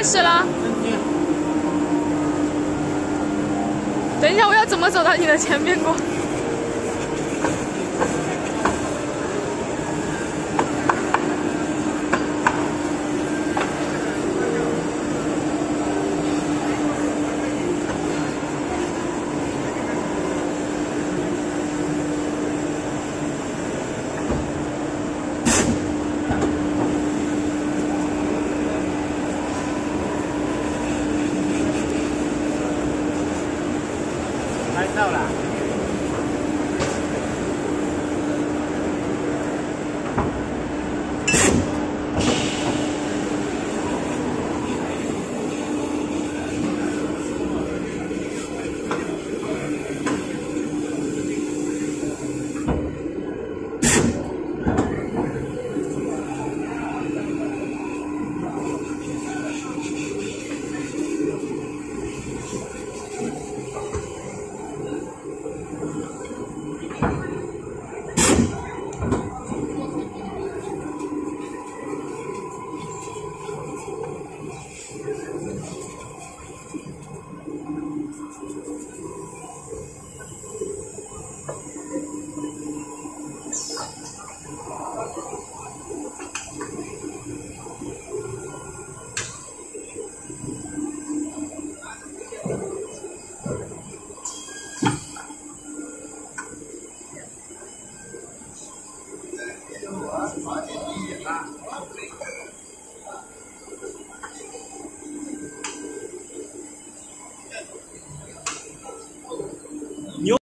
开始了。等一下，我要怎么走到你的前面过？到了。